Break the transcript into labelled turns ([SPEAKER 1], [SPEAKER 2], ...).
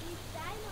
[SPEAKER 1] и тайно